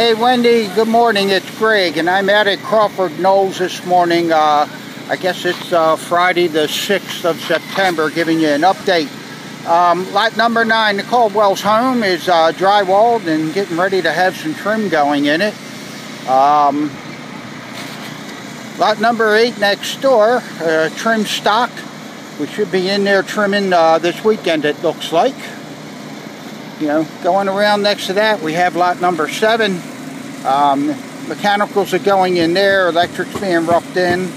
Hey Wendy, good morning. It's Greg, and I'm out at Crawfords Knoll this morning. Uh, I guess it's uh, Friday the 6th of September, giving you an update. Um, lot number 9, the Caldwell's home, is uh, drywalled and getting ready to have some trim going in it. Um, lot number 8 next door, uh, trim stock. We should be in there trimming uh, this weekend, it looks like you know, going around next to that, we have lot number seven. Um, mechanicals are going in there, electric's being roughed in.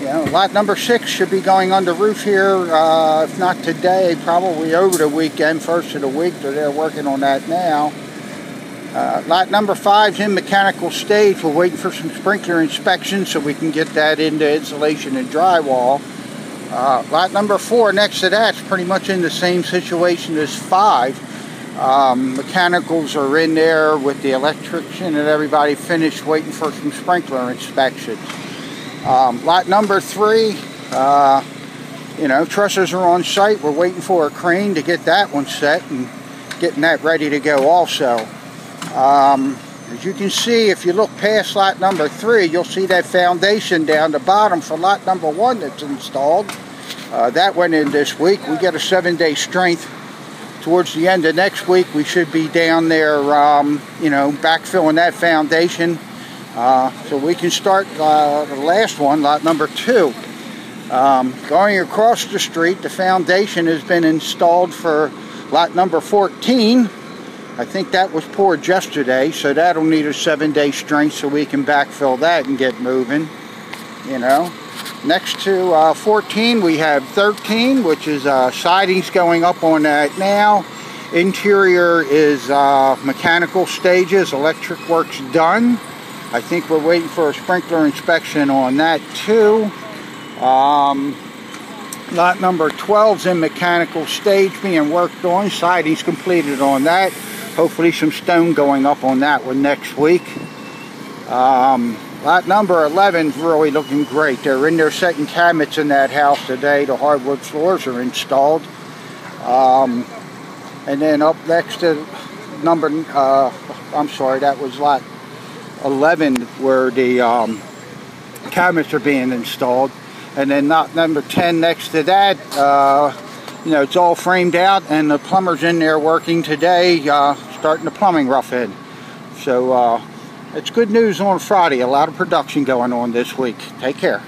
You know, lot number six should be going under roof here, uh, if not today, probably over the weekend, first of the week, but they're working on that now. Uh, lot number five's in mechanical stage. We're waiting for some sprinkler inspection so we can get that into insulation and drywall. Uh, lot number four next to that's pretty much in the same situation as five. Um, mechanicals are in there with the electrician and everybody finished waiting for some sprinkler inspections. Um, lot number three, uh, you know, trusses are on site. We're waiting for a crane to get that one set and getting that ready to go also. Um, as you can see, if you look past lot number three, you'll see that foundation down the bottom for lot number one that's installed. Uh, that went in this week. We get a seven-day strength. Towards the end of next week, we should be down there, um, you know, backfilling that foundation. Uh, so we can start uh, the last one, lot number two. Um, going across the street, the foundation has been installed for lot number 14. I think that was poured yesterday, so that'll need a seven-day strength so we can backfill that and get moving, you know. Next to uh, 14, we have 13, which is uh, sidings going up on that now. Interior is uh, mechanical stages, electric work's done. I think we're waiting for a sprinkler inspection on that too. Um, lot number 12 is in mechanical stage being worked on. Siding's completed on that. Hopefully some stone going up on that one next week. Um, lot number 11 is really looking great. They're in there setting cabinets in that house today. The hardwood floors are installed. Um, and then up next to number, uh, I'm sorry, that was lot 11 where the um, cabinets are being installed. And then not number 10 next to that, uh, you know, it's all framed out and the plumber's in there working today, uh, starting the plumbing rough in. So uh, it's good news on Friday. A lot of production going on this week. Take care.